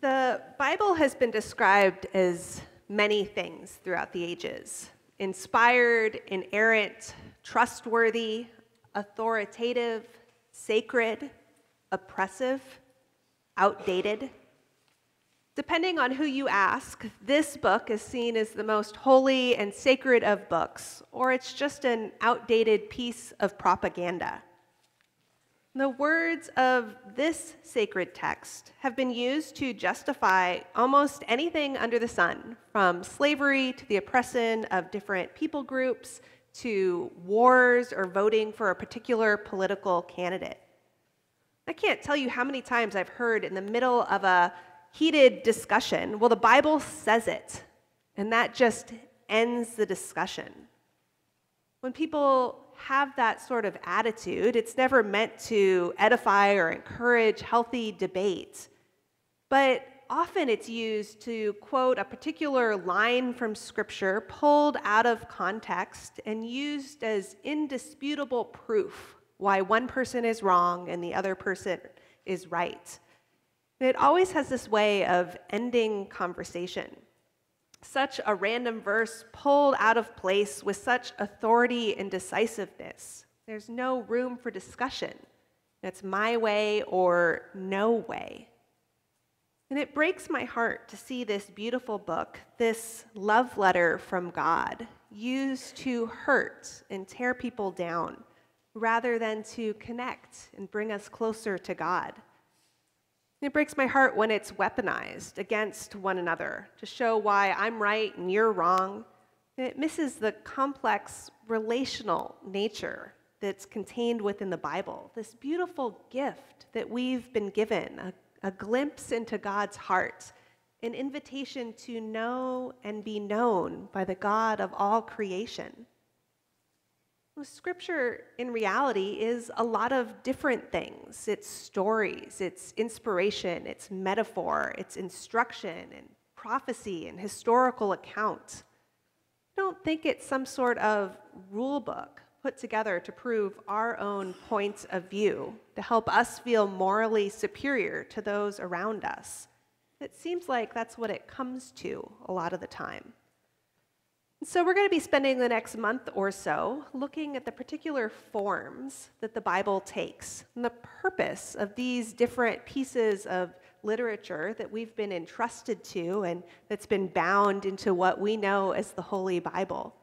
The Bible has been described as many things throughout the ages inspired, inerrant, trustworthy, authoritative, sacred, oppressive, outdated. Depending on who you ask, this book is seen as the most holy and sacred of books, or it's just an outdated piece of propaganda. The words of this sacred text have been used to justify almost anything under the sun, from slavery to the oppression of different people groups to wars or voting for a particular political candidate. I can't tell you how many times I've heard in the middle of a heated discussion, well, the Bible says it, and that just ends the discussion. When people have that sort of attitude, it's never meant to edify or encourage healthy debate. But often it's used to quote a particular line from Scripture pulled out of context and used as indisputable proof why one person is wrong and the other person is right. It always has this way of ending conversation such a random verse pulled out of place with such authority and decisiveness. There's no room for discussion. It's my way or no way. And it breaks my heart to see this beautiful book, this love letter from God, used to hurt and tear people down rather than to connect and bring us closer to God. It breaks my heart when it's weaponized against one another to show why I'm right and you're wrong. It misses the complex relational nature that's contained within the Bible, this beautiful gift that we've been given, a, a glimpse into God's heart, an invitation to know and be known by the God of all creation. Scripture in reality is a lot of different things. It's stories, it's inspiration, it's metaphor, it's instruction and prophecy and historical account. I don't think it's some sort of rule book put together to prove our own points of view, to help us feel morally superior to those around us. It seems like that's what it comes to a lot of the time. So, we're going to be spending the next month or so looking at the particular forms that the Bible takes and the purpose of these different pieces of literature that we've been entrusted to and that's been bound into what we know as the Holy Bible.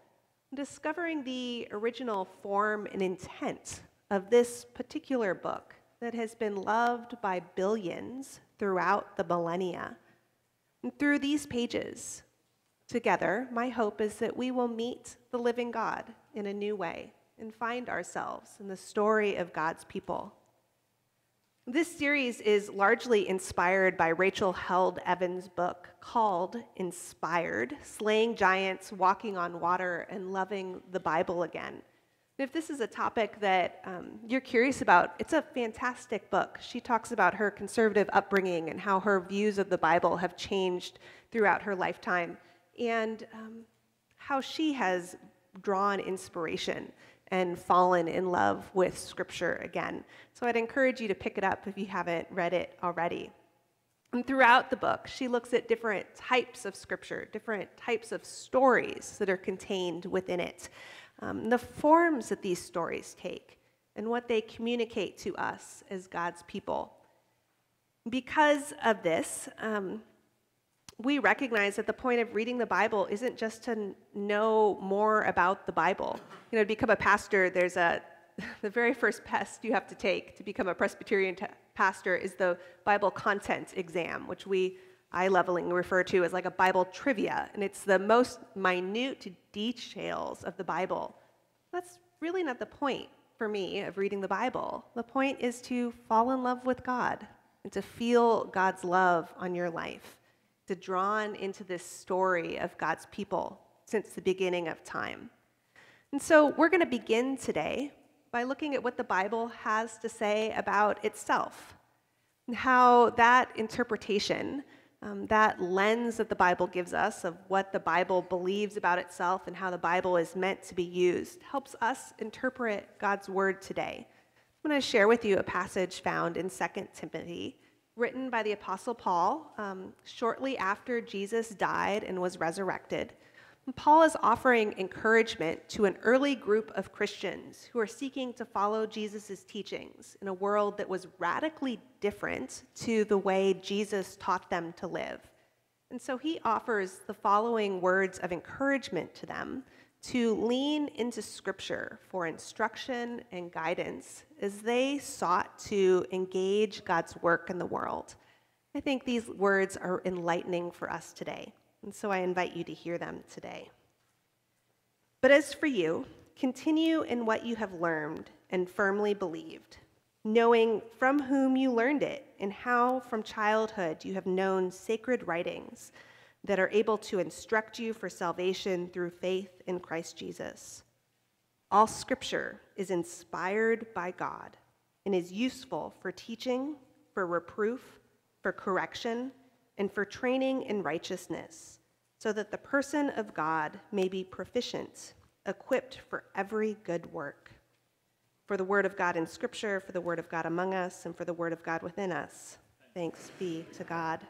Discovering the original form and intent of this particular book that has been loved by billions throughout the millennia. And through these pages, Together, my hope is that we will meet the living God in a new way and find ourselves in the story of God's people. This series is largely inspired by Rachel Held Evans' book called Inspired Slaying Giants, Walking on Water, and Loving the Bible Again. if this is a topic that um, you're curious about, it's a fantastic book. She talks about her conservative upbringing and how her views of the Bible have changed throughout her lifetime and um, how she has drawn inspiration and fallen in love with Scripture again. So I'd encourage you to pick it up if you haven't read it already. And throughout the book, she looks at different types of Scripture, different types of stories that are contained within it, um, the forms that these stories take, and what they communicate to us as God's people. Because of this, um, we recognize that the point of reading the Bible isn't just to know more about the Bible. You know, to become a pastor, there's a the very first test you have to take to become a Presbyterian pastor is the Bible content exam, which we eye leveling refer to as like a Bible trivia, and it's the most minute details of the Bible. That's really not the point for me of reading the Bible. The point is to fall in love with God and to feel God's love on your life drawn into this story of God's people since the beginning of time. And so we're going to begin today by looking at what the Bible has to say about itself and how that interpretation, um, that lens that the Bible gives us of what the Bible believes about itself and how the Bible is meant to be used, helps us interpret God's word today. I'm going to share with you a passage found in 2 Timothy written by the Apostle Paul um, shortly after Jesus died and was resurrected. Paul is offering encouragement to an early group of Christians who are seeking to follow Jesus' teachings in a world that was radically different to the way Jesus taught them to live. And so he offers the following words of encouragement to them to lean into Scripture for instruction and guidance as they sought to engage God's work in the world. I think these words are enlightening for us today. And so I invite you to hear them today. But as for you, continue in what you have learned and firmly believed, knowing from whom you learned it and how from childhood you have known sacred writings that are able to instruct you for salvation through faith in Christ Jesus. All scripture is inspired by God and is useful for teaching, for reproof, for correction, and for training in righteousness, so that the person of God may be proficient, equipped for every good work. For the word of God in Scripture, for the word of God among us, and for the word of God within us. Thanks be to God.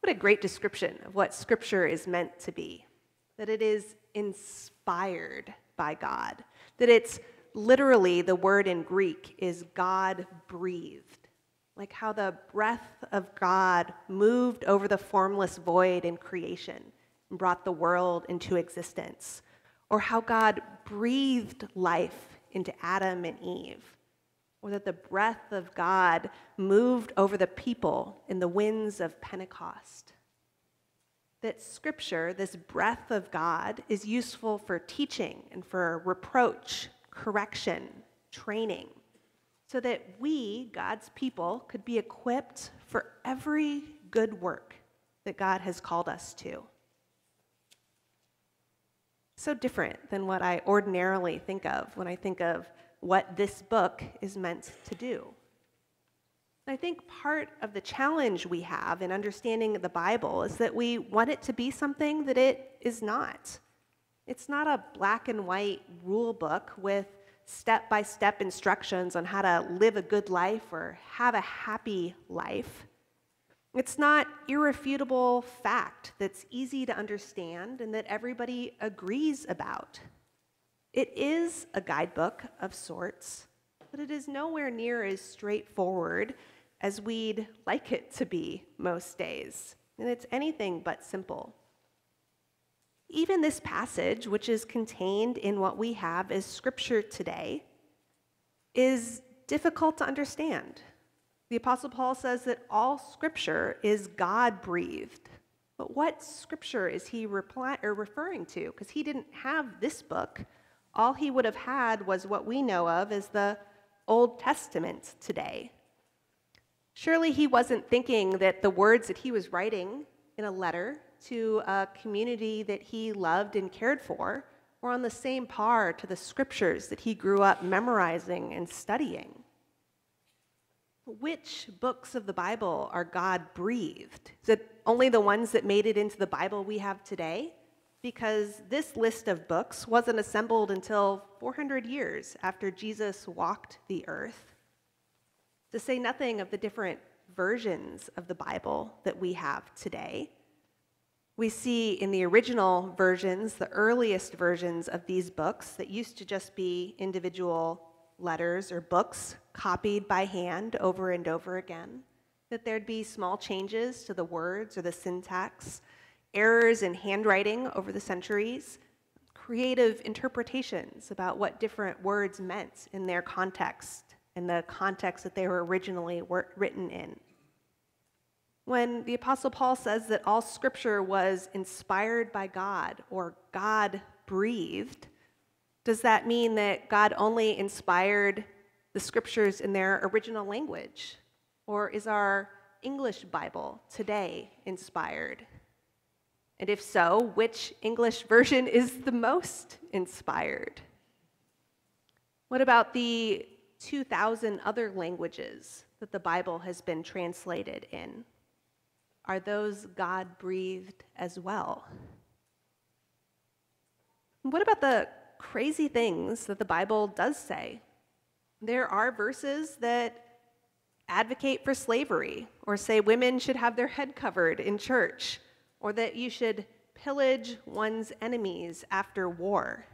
What a great description of what Scripture is meant to be. That it is inspired by God, that it's literally the word in Greek is God breathed. Like how the breath of God moved over the formless void in creation and brought the world into existence, or how God breathed life into Adam and Eve, or that the breath of God moved over the people in the winds of Pentecost. That scripture, this breath of God, is useful for teaching and for reproach, correction, training so that we, God's people, could be equipped for every good work that God has called us to. So different than what I ordinarily think of when I think of what this book is meant to do. I think part of the challenge we have in understanding the Bible is that we want it to be something that it is not. It's not a black and white rule book with step by step instructions on how to live a good life or have a happy life. It's not irrefutable fact that's easy to understand and that everybody agrees about. It is a guidebook of sorts, but it is nowhere near as straightforward as we'd like it to be most days. And it's anything but simple. Even this passage, which is contained in what we have as scripture today, is difficult to understand. The Apostle Paul says that all scripture is God breathed. But what scripture is he or referring to? Because he didn't have this book. All he would have had was what we know of as the Old Testament today. Surely he wasn't thinking that the words that he was writing in a letter to a community that he loved and cared for were on the same par to the scriptures that he grew up memorizing and studying. Which books of the Bible are God breathed? Is it only the ones that made it into the Bible we have today? Because this list of books wasn't assembled until 400 years after Jesus walked the earth. To say nothing of the different versions of the Bible that we have today. We see in the original versions, the earliest versions of these books that used to just be individual letters or books copied by hand over and over again, that there'd be small changes to the words or the syntax, errors in handwriting over the centuries, creative interpretations about what different words meant in their context, in the context that they were originally written in. When the Apostle Paul says that all scripture was inspired by God or God breathed, does that mean that God only inspired the scriptures in their original language? Or is our English Bible today inspired? And if so, which English version is the most inspired? What about the 2,000 other languages that the Bible has been translated in? are those God breathed as well? What about the crazy things that the Bible does say? There are verses that advocate for slavery or say women should have their head covered in church or that you should pillage one's enemies after war.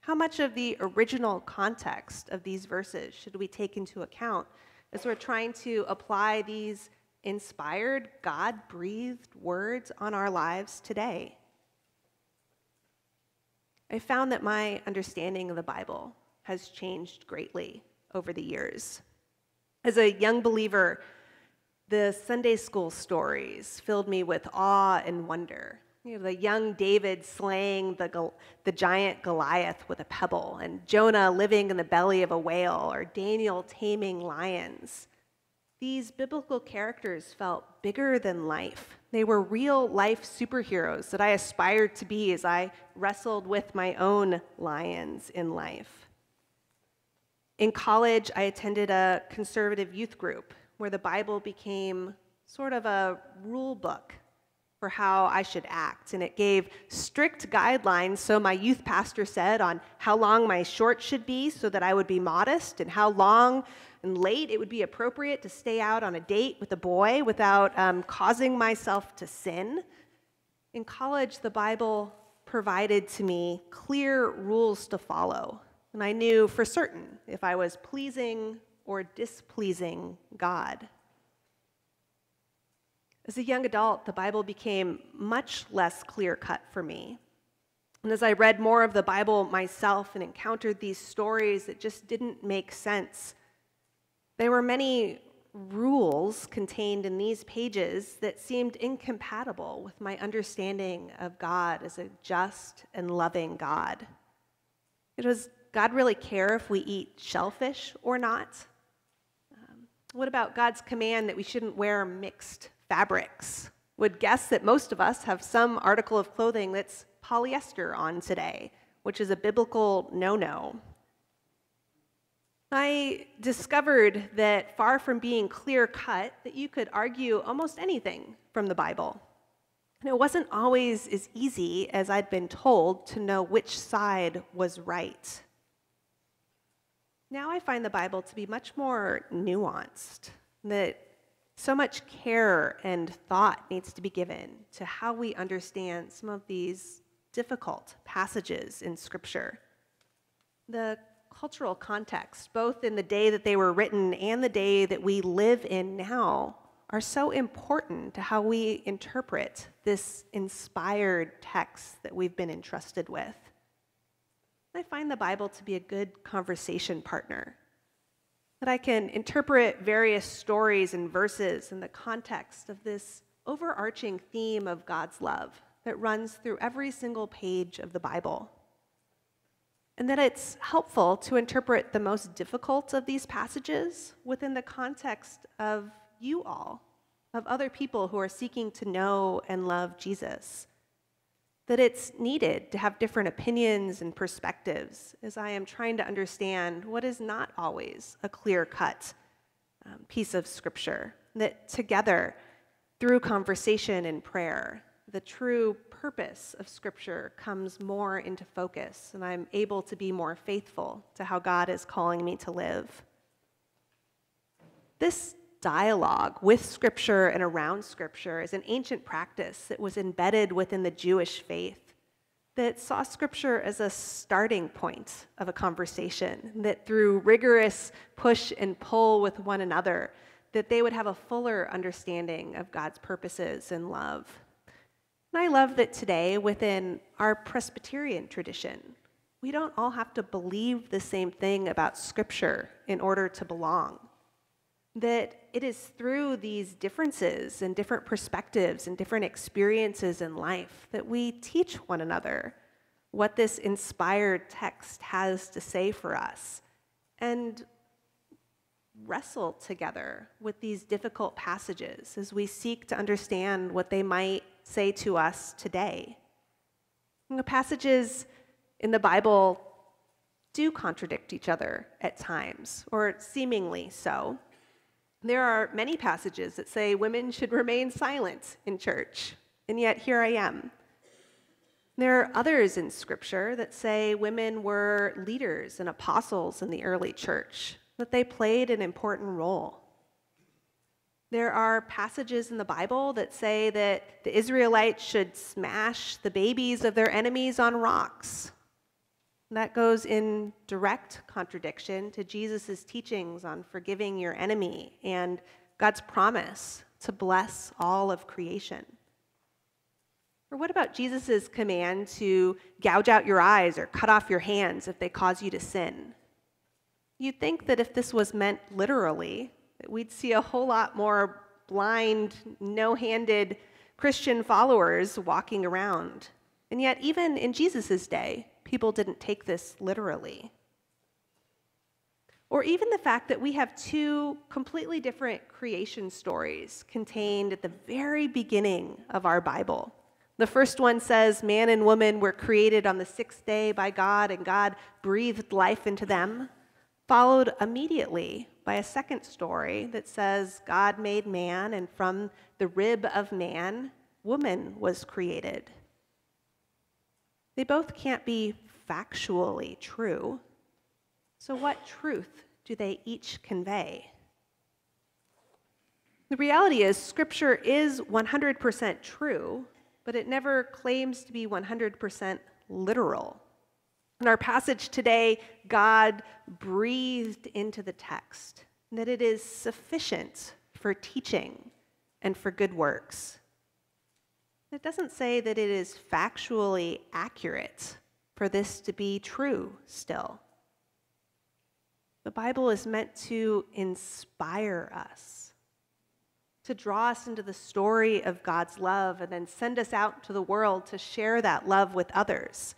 How much of the original context of these verses should we take into account as we're trying to apply these inspired, God breathed words on our lives today? I found that my understanding of the Bible has changed greatly over the years. As a young believer, the Sunday school stories filled me with awe and wonder. You know, the young David slaying the, the giant Goliath with a pebble, and Jonah living in the belly of a whale, or Daniel taming lions. These biblical characters felt bigger than life. They were real life superheroes that I aspired to be as I wrestled with my own lions in life. In college, I attended a conservative youth group where the Bible became sort of a rule book for how I should act. And it gave strict guidelines, so my youth pastor said, on how long my shorts should be so that I would be modest, and how long and late it would be appropriate to stay out on a date with a boy without um, causing myself to sin. In college, the Bible provided to me clear rules to follow, and I knew for certain if I was pleasing or displeasing God. As a young adult, the Bible became much less clear cut for me. And as I read more of the Bible myself and encountered these stories that just didn't make sense, there were many rules contained in these pages that seemed incompatible with my understanding of God as a just and loving God. It was God really care if we eat shellfish or not? What about God's command that we shouldn't wear mixed fabrics? Would guess that most of us have some article of clothing that's polyester on today, which is a biblical no no. I discovered that far from being clear cut, that you could argue almost anything from the Bible. And it wasn't always as easy as I'd been told to know which side was right. Now I find the Bible to be much more nuanced, that so much care and thought needs to be given to how we understand some of these difficult passages in Scripture. The cultural context, both in the day that they were written and the day that we live in now, are so important to how we interpret this inspired text that we've been entrusted with. I find the Bible to be a good conversation partner, that I can interpret various stories and verses in the context of this overarching theme of God's love that runs through every single page of the Bible and that it's helpful to interpret the most difficult of these passages within the context of you all, of other people who are seeking to know and love Jesus. That it's needed to have different opinions and perspectives as I am trying to understand what is not always a clear cut um, piece of scripture. That together, through conversation and prayer, the true purpose of Scripture comes more into focus, and I'm able to be more faithful to how God is calling me to live. This dialogue with Scripture and around Scripture is an ancient practice that was embedded within the Jewish faith that saw Scripture as a starting point of a conversation, that through rigorous push and pull with one another, that they would have a fuller understanding of God's purposes and love. And I love that today, within our Presbyterian tradition, we don't all have to believe the same thing about Scripture in order to belong. That it is through these differences and different perspectives and different experiences in life that we teach one another what this inspired text has to say for us and wrestle together with these difficult passages as we seek to understand what they might say to us today. The passages in the Bible do contradict each other at times, or seemingly so. There are many passages that say women should remain silent in church, and yet here I am. There are others in Scripture that say women were leaders and apostles in the early church, that they played an important role. There are passages in the Bible that say that the Israelites should smash the babies of their enemies on rocks. That goes in direct contradiction to Jesus' teachings on forgiving your enemy and God's promise to bless all of creation. Or what about Jesus' command to gouge out your eyes or cut off your hands if they cause you to sin? You'd think that if this was meant literally, that we'd see a whole lot more blind, no handed Christian followers walking around. And yet, even in Jesus' day, people didn't take this literally. Or even the fact that we have two completely different creation stories contained at the very beginning of our Bible. The first one says man and woman were created on the sixth day by God, and God breathed life into them, followed immediately by a second story that says God made man, and from the rib of man, woman was created. They both can't be factually true. So, what truth do they each convey? The reality is, Scripture is 100% true, but it never claims to be 100% literal. In our passage today, God breathed into the text that it is sufficient for teaching and for good works. It doesn't say that it is factually accurate for this to be true still. The Bible is meant to inspire us, to draw us into the story of God's love, and then send us out to the world to share that love with others.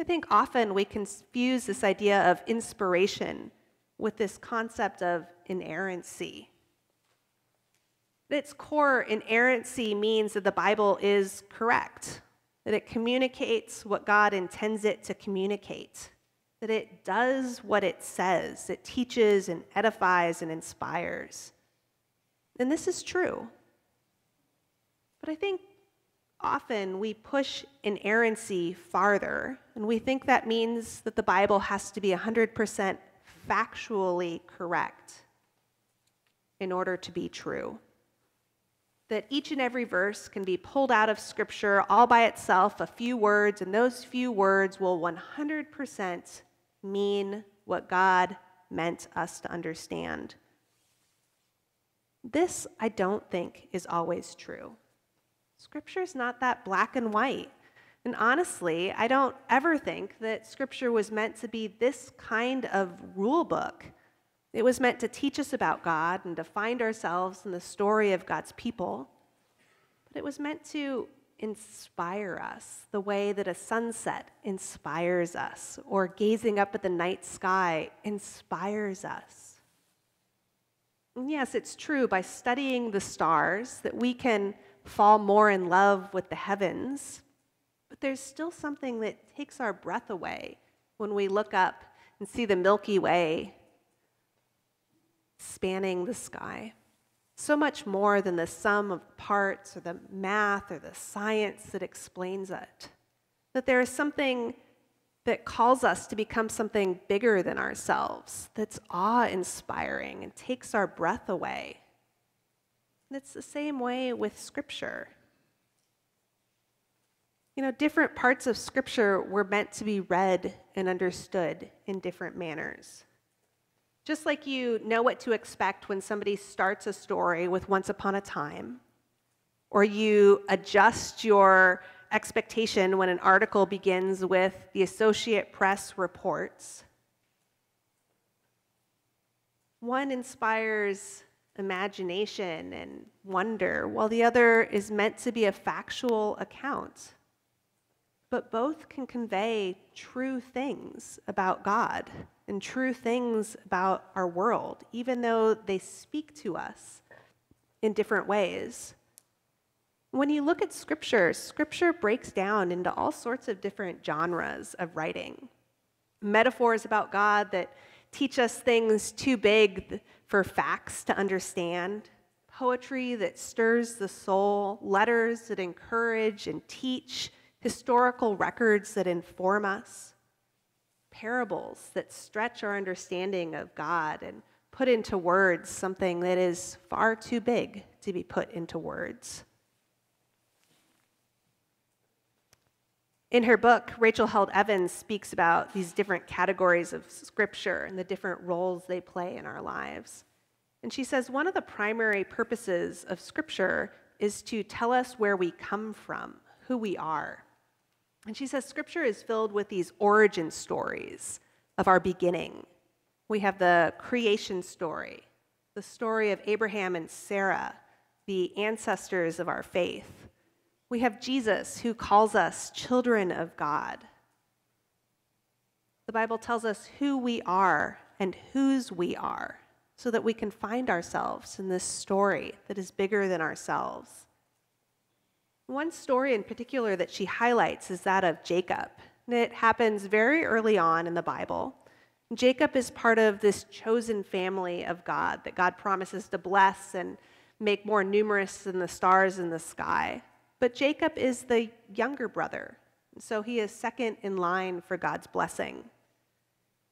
I think often we confuse this idea of inspiration with this concept of inerrancy. At its core, inerrancy means that the Bible is correct, that it communicates what God intends it to communicate, that it does what it says, it teaches and edifies and inspires. And this is true. But I think often we push inerrancy farther, and we think that means that the Bible has to be 100% factually correct in order to be true. That each and every verse can be pulled out of Scripture all by itself, a few words, and those few words will 100% mean what God meant us to understand. This, I don't think, is always true. Scripture is not that black and white. And honestly, I don't ever think that Scripture was meant to be this kind of rule book. It was meant to teach us about God and to find ourselves in the story of God's people. But it was meant to inspire us the way that a sunset inspires us, or gazing up at the night sky inspires us. And yes, it's true, by studying the stars, that we can fall more in love with the heavens, but there's still something that takes our breath away when we look up and see the Milky Way spanning the sky. So much more than the sum of parts or the math or the science that explains it. That there is something that calls us to become something bigger than ourselves, that's awe inspiring and takes our breath away. And it's the same way with Scripture. You know, different parts of Scripture were meant to be read and understood in different manners. Just like you know what to expect when somebody starts a story with once upon a time, or you adjust your expectation when an article begins with the Associate Press reports. One inspires imagination and wonder, while the other is meant to be a factual account. But both can convey true things about God and true things about our world, even though they speak to us in different ways. When you look at Scripture, Scripture breaks down into all sorts of different genres of writing. Metaphors about God that teach us things too big for facts to understand, poetry that stirs the soul, letters that encourage and teach, historical records that inform us, parables that stretch our understanding of God, and put into words something that is far too big to be put into words. In her book, Rachel Held Evans speaks about these different categories of scripture and the different roles they play in our lives. And she says one of the primary purposes of scripture is to tell us where we come from, who we are. And she says scripture is filled with these origin stories of our beginning. We have the creation story, the story of Abraham and Sarah, the ancestors of our faith. We have Jesus who calls us children of God. The Bible tells us who we are and whose we are so that we can find ourselves in this story that is bigger than ourselves. One story in particular that she highlights is that of Jacob. And It happens very early on in the Bible. Jacob is part of this chosen family of God that God promises to bless and make more numerous than the stars in the sky. But Jacob is the younger brother, so he is second in line for God's blessing.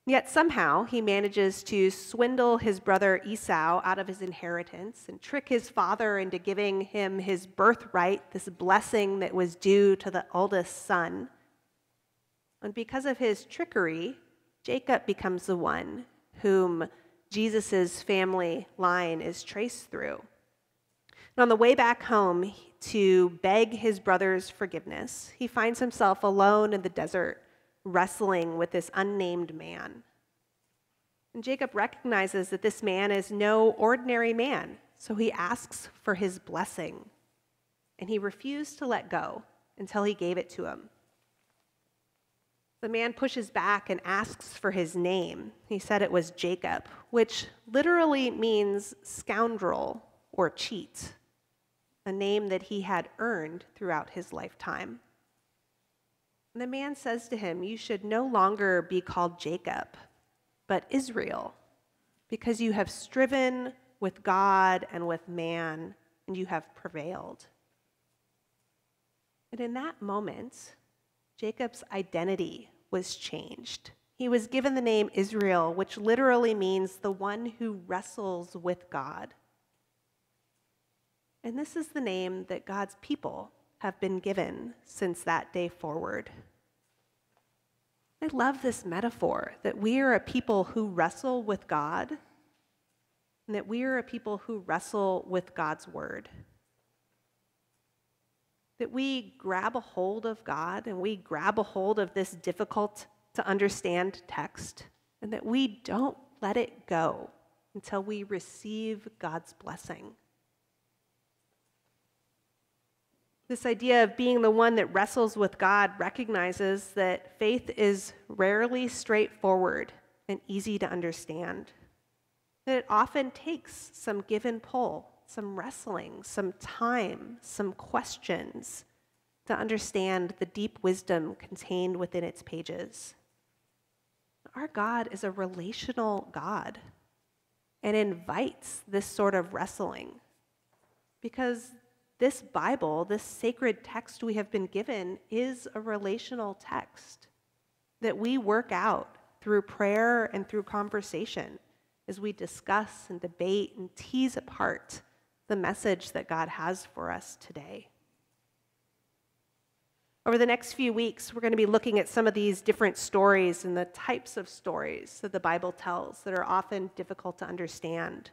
Yet somehow he manages to swindle his brother Esau out of his inheritance and trick his father into giving him his birthright, this blessing that was due to the oldest son. And because of his trickery, Jacob becomes the one whom Jesus' family line is traced through. And on the way back home, to beg his brother's forgiveness, he finds himself alone in the desert, wrestling with this unnamed man. And Jacob recognizes that this man is no ordinary man, so he asks for his blessing. And he refused to let go until he gave it to him. The man pushes back and asks for his name. He said it was Jacob, which literally means scoundrel or cheat a name that he had earned throughout his lifetime. The man says to him, You should no longer be called Jacob, but Israel, because you have striven with God and with man, and you have prevailed. And in that moment, Jacob's identity was changed. He was given the name Israel, which literally means the one who wrestles with God. And this is the name that God's people have been given since that day forward. I love this metaphor that we are a people who wrestle with God and that we are a people who wrestle with God's word. That we grab a hold of God and we grab a hold of this difficult to understand text and that we don't let it go until we receive God's blessing. This idea of being the one that wrestles with God recognizes that faith is rarely straightforward and easy to understand. That it often takes some give and pull, some wrestling, some time, some questions to understand the deep wisdom contained within its pages. Our God is a relational God and invites this sort of wrestling because this Bible, this sacred text we have been given, is a relational text that we work out through prayer and through conversation as we discuss and debate and tease apart the message that God has for us today. Over the next few weeks, we're going to be looking at some of these different stories and the types of stories that the Bible tells that are often difficult to understand.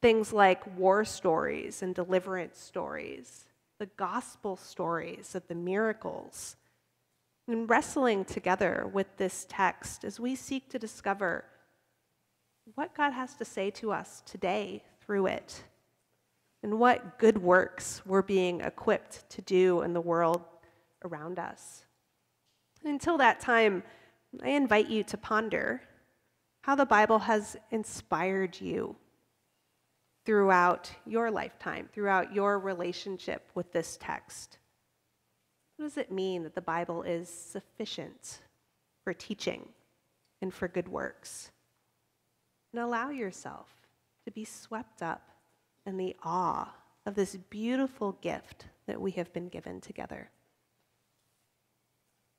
Things like war stories and deliverance stories, the gospel stories of the miracles, and wrestling together with this text as we seek to discover what God has to say to us today through it, and what good works we're being equipped to do in the world around us. Until that time, I invite you to ponder how the Bible has inspired you throughout your lifetime, throughout your relationship with this text? What does it mean that the Bible is sufficient for teaching and for good works? And allow yourself to be swept up in the awe of this beautiful gift that we have been given together.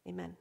Amen.